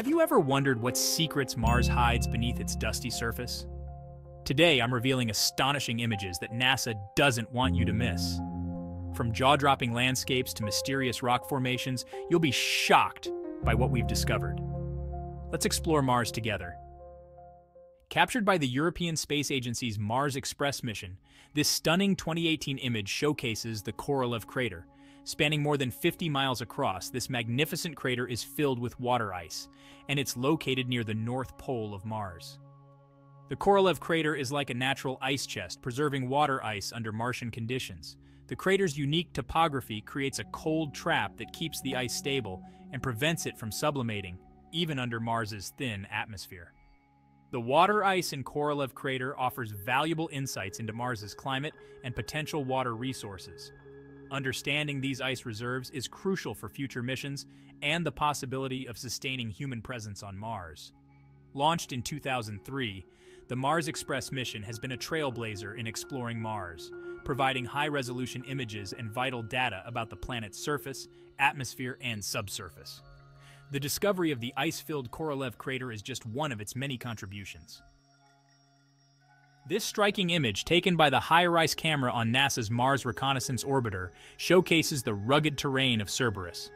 Have you ever wondered what secrets Mars hides beneath its dusty surface? Today, I'm revealing astonishing images that NASA doesn't want you to miss. From jaw-dropping landscapes to mysterious rock formations, you'll be shocked by what we've discovered. Let's explore Mars together. Captured by the European Space Agency's Mars Express mission, this stunning 2018 image showcases the Korolev crater. Spanning more than 50 miles across, this magnificent crater is filled with water ice, and it's located near the North Pole of Mars. The Korolev crater is like a natural ice chest, preserving water ice under Martian conditions. The crater's unique topography creates a cold trap that keeps the ice stable and prevents it from sublimating, even under Mars's thin atmosphere. The water ice in Korolev crater offers valuable insights into Mars's climate and potential water resources. Understanding these ice reserves is crucial for future missions and the possibility of sustaining human presence on Mars. Launched in 2003, the Mars Express mission has been a trailblazer in exploring Mars, providing high-resolution images and vital data about the planet's surface, atmosphere, and subsurface. The discovery of the ice-filled Korolev crater is just one of its many contributions. This striking image, taken by the HiRISE camera on NASA's Mars Reconnaissance Orbiter, showcases the rugged terrain of Cerberus.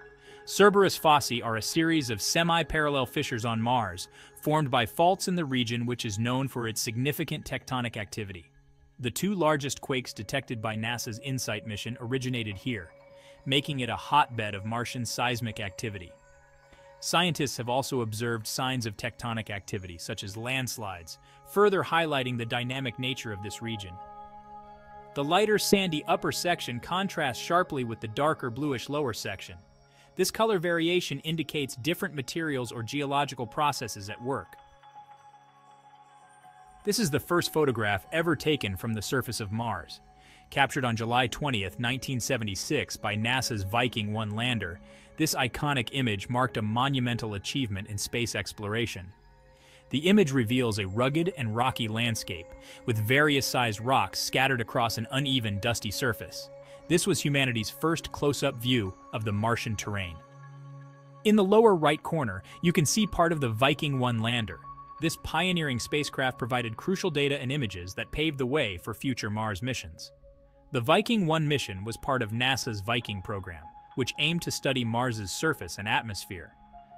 Cerberus fossae are a series of semi-parallel fissures on Mars, formed by faults in the region which is known for its significant tectonic activity. The two largest quakes detected by NASA's InSight mission originated here, making it a hotbed of Martian seismic activity. Scientists have also observed signs of tectonic activity, such as landslides, further highlighting the dynamic nature of this region. The lighter sandy upper section contrasts sharply with the darker bluish lower section, this color variation indicates different materials or geological processes at work. This is the first photograph ever taken from the surface of Mars. Captured on July 20, 1976 by NASA's Viking 1 lander, this iconic image marked a monumental achievement in space exploration. The image reveals a rugged and rocky landscape, with various sized rocks scattered across an uneven, dusty surface. This was humanity's first close-up view of the Martian terrain. In the lower right corner, you can see part of the Viking 1 lander. This pioneering spacecraft provided crucial data and images that paved the way for future Mars missions. The Viking 1 mission was part of NASA's Viking program, which aimed to study Mars's surface and atmosphere.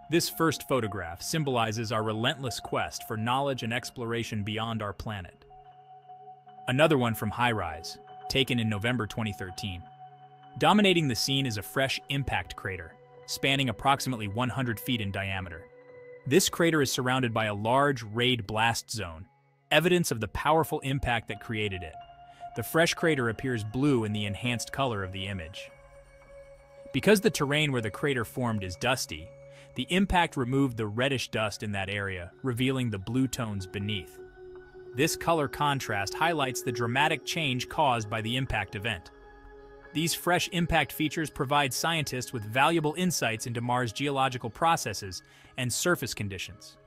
This first photograph symbolizes our relentless quest for knowledge and exploration beyond our planet. Another one from HiRISE, taken in November 2013. Dominating the scene is a fresh impact crater, spanning approximately 100 feet in diameter. This crater is surrounded by a large rayed blast zone, evidence of the powerful impact that created it. The fresh crater appears blue in the enhanced color of the image. Because the terrain where the crater formed is dusty, the impact removed the reddish dust in that area, revealing the blue tones beneath. This color contrast highlights the dramatic change caused by the impact event. These fresh impact features provide scientists with valuable insights into Mars' geological processes and surface conditions.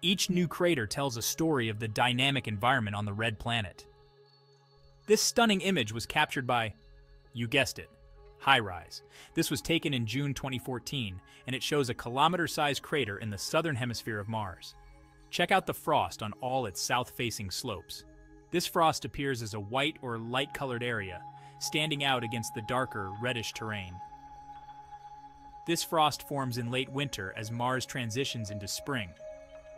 Each new crater tells a story of the dynamic environment on the red planet. This stunning image was captured by, you guessed it, HiRISE. This was taken in June 2014, and it shows a kilometer-sized crater in the southern hemisphere of Mars. Check out the frost on all its south-facing slopes. This frost appears as a white or light-colored area, standing out against the darker, reddish terrain. This frost forms in late winter as Mars transitions into spring.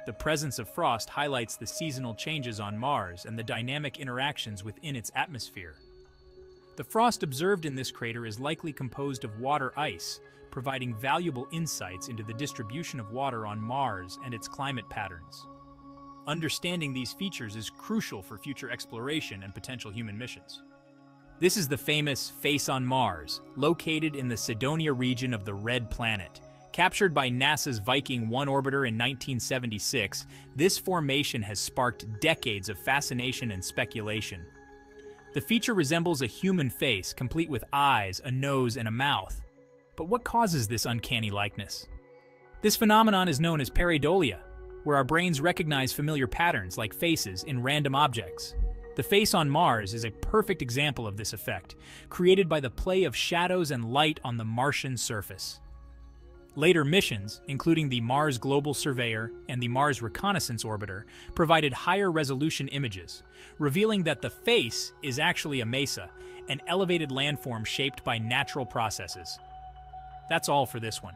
The presence of frost highlights the seasonal changes on Mars and the dynamic interactions within its atmosphere. The frost observed in this crater is likely composed of water ice, providing valuable insights into the distribution of water on Mars and its climate patterns. Understanding these features is crucial for future exploration and potential human missions. This is the famous Face on Mars, located in the Cydonia region of the Red Planet. Captured by NASA's Viking 1 orbiter in 1976, this formation has sparked decades of fascination and speculation. The feature resembles a human face, complete with eyes, a nose, and a mouth. But what causes this uncanny likeness? This phenomenon is known as pareidolia, where our brains recognize familiar patterns like faces in random objects. The face on Mars is a perfect example of this effect, created by the play of shadows and light on the Martian surface. Later missions, including the Mars Global Surveyor and the Mars Reconnaissance Orbiter, provided higher resolution images, revealing that the face is actually a mesa, an elevated landform shaped by natural processes. That's all for this one.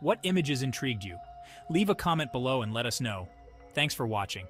What images intrigued you? Leave a comment below and let us know. Thanks for watching.